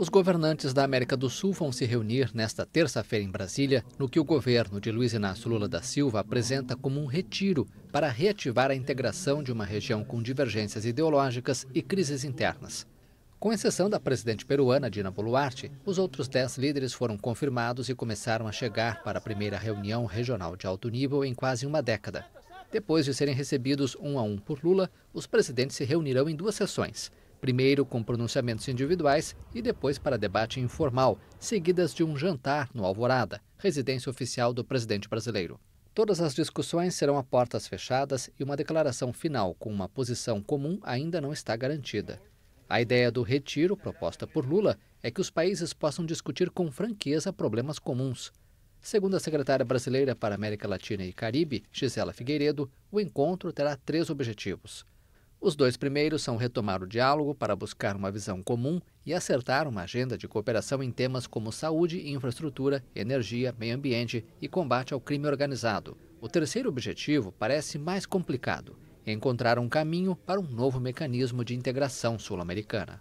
Os governantes da América do Sul vão se reunir nesta terça-feira em Brasília, no que o governo de Luiz Inácio Lula da Silva apresenta como um retiro para reativar a integração de uma região com divergências ideológicas e crises internas. Com exceção da presidente peruana Dina Boluarte, os outros dez líderes foram confirmados e começaram a chegar para a primeira reunião regional de alto nível em quase uma década. Depois de serem recebidos um a um por Lula, os presidentes se reunirão em duas sessões primeiro com pronunciamentos individuais e depois para debate informal, seguidas de um jantar no Alvorada, residência oficial do presidente brasileiro. Todas as discussões serão a portas fechadas e uma declaração final com uma posição comum ainda não está garantida. A ideia do retiro, proposta por Lula, é que os países possam discutir com franqueza problemas comuns. Segundo a secretária brasileira para América Latina e Caribe, Gisela Figueiredo, o encontro terá três objetivos. Os dois primeiros são retomar o diálogo para buscar uma visão comum e acertar uma agenda de cooperação em temas como saúde, infraestrutura, energia, meio ambiente e combate ao crime organizado. O terceiro objetivo parece mais complicado: encontrar um caminho para um novo mecanismo de integração sul-americana.